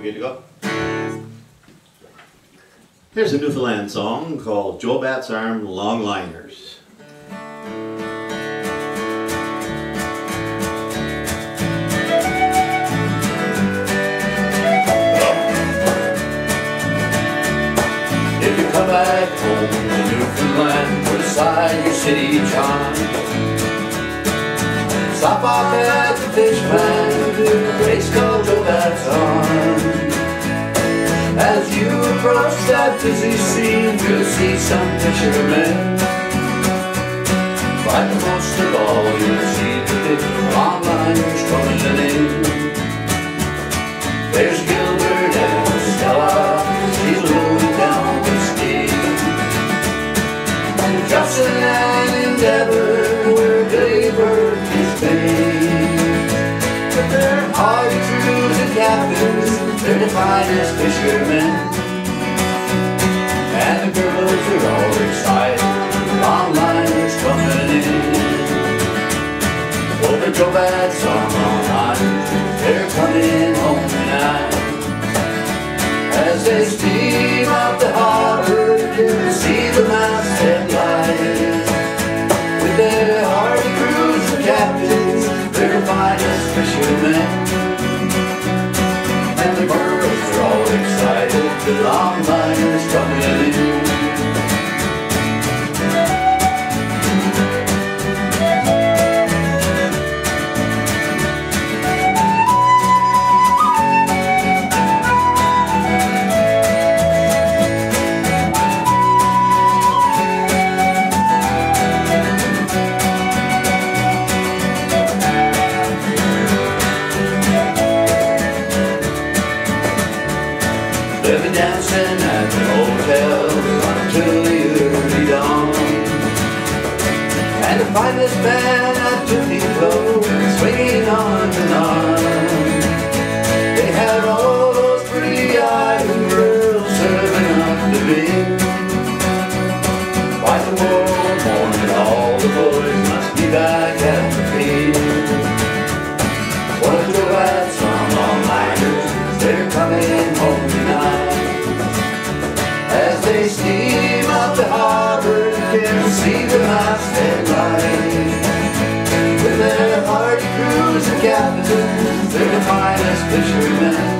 You good to go? Here's a Newfoundland song called Joe Batt's Arm Longliners. If you come back home to Newfoundland, put aside your city charm. Stop off at the fish plant, a place called Joe Batt's Arm. As you approach that busy scene, you'll see some fishermen. But most of all, you'll see the big longliners coming in. There's Gilbert and Stella, she's loaded down with steam. Justin and Endeavor, finest fishermen. And the girls are all excited, long liners coming in. Over Joe Batt's arm all night, they're coming home tonight. As they steam excited, the They'll be dancing at the hotel until early dawn. And the Tiffany Cove swinging arm in arm. They have all they steam up the harbor, can see the masthead light. With their hardy crews and captains, they're the finest fishermen.